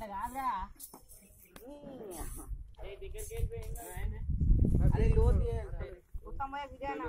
అట్లా కాదురా అరే లోతు ఉత్తమయ్య విజయనా